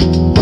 Música